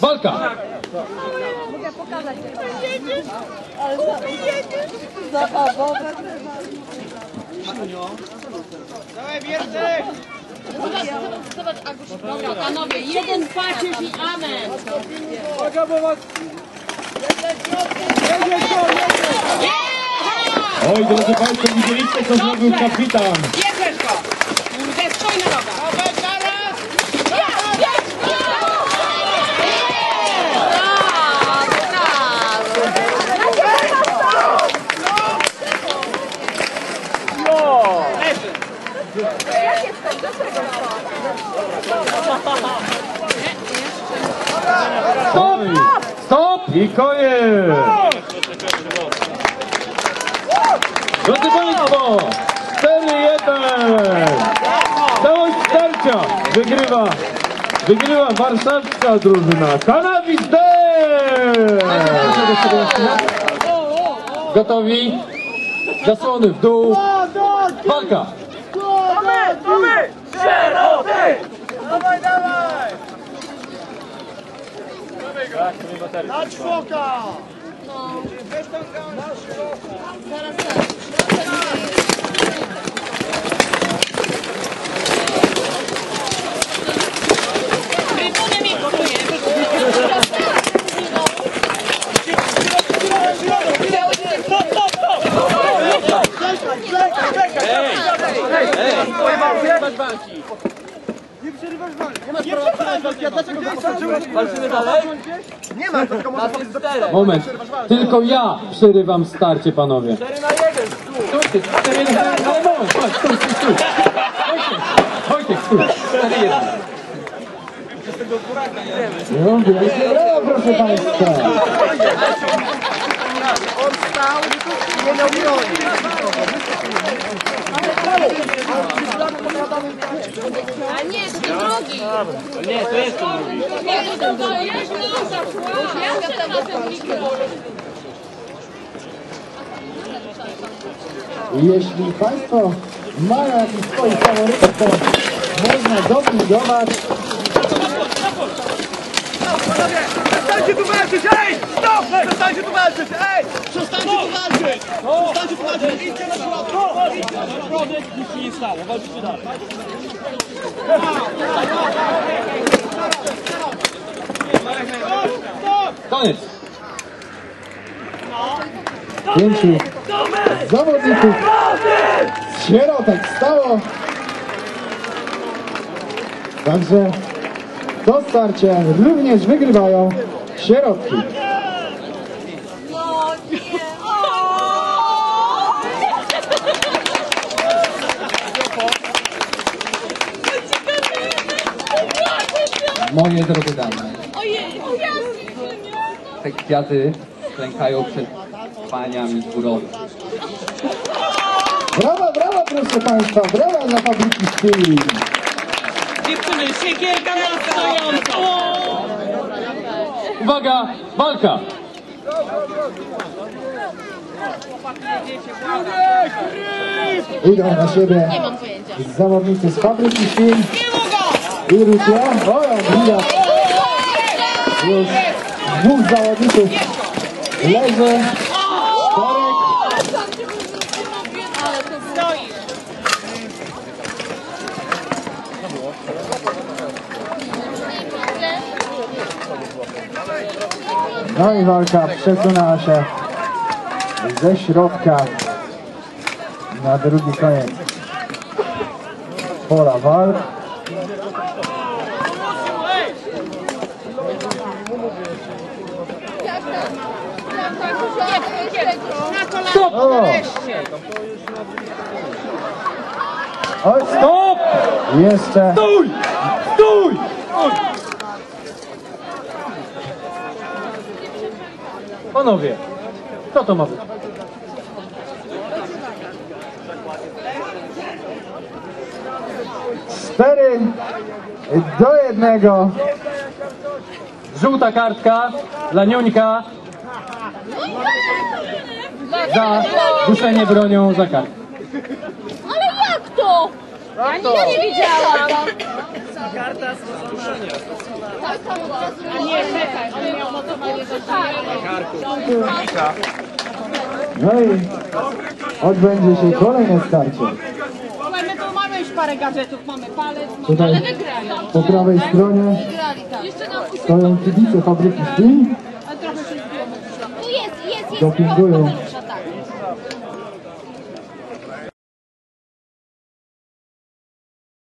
Walka! Mogę pokazać. Zabawowe. Zobacz, Aguś. Dobra, panowie, jeden pacierz i amen. Oj, drodzy Państwo, widzieliście, co zrobił kapitan. Bierzesz go. Ze stój na nogach. Stop! Stop! I koniec! Drodzy Państwo, 4-1! Całość starcia wygrywa, wygrywa warszawska drużyna Cannabis Day! Gotowi? Zasłony w dół. Walka! Tak, baterii. Na czwoka! No. Weź tam Na czwoka. Zaraz, zaraz. Czekaj, czekaj, czekaj! Ej! Ej! Ej! Ej! Ej! Trybuny mi gotuje. Moment. Tylko ja przerywam starcie, panowie. 4 na 1, stój. Ale moment, chodź, stój, stój. 4 1. No, proszę państwa. A nie, to ten drugi. Nie, to jest ten drugi. Nie, to jest. Jeśli Państwo mają jakiś swoich faworytów, to można dobudować. Przestańcie tu walczyć, ej! Stop! Przestańcie tu walczyć, ej! Przestańcie tu walczyć! Przestańcie tu walczyć! Idźcie na środek! Idźcie na środek! Nic się nie stało, walczycie dalej. Koniec. Pięciu zawodników z środek stało. Także to starcie również wygrywają nie. Moje drogie damy, te kwiaty klękają przed paniami górowymi. Brawa, brawa proszę Państwa, brawa dla fabryki Styli. Dziewczyny, siekierka na stojąco! Uwaga, walka! Idą na siebie Nie mam pojęcia. zawodnicy z fabryki Styl i Rutia. O, widać, już dwóch zawodników leży. Czterech Stoi. No i walka przesunęła się ze środka na drugi koniec pola walk. Stop! O! Oj, Stop! jeszcze Stój! Stój! Panowie, co to ma być? cztery do jednego. Żółta kartka dla Niuńka za duszenie bronią za kartkę. Ale jak to? Ani ja nie widziałam. A nie, czekaj, on miał mocowanie do No i odbędzie się kolejne starcie. Słuchaj, my tu mamy już parę gadżetów, mamy palec, mamy... Tutaj Wygrali. po prawej stronie tak. Jeszcze nam stoją kibice fabryki Spin. Tu jest, jest, jest. Dopingują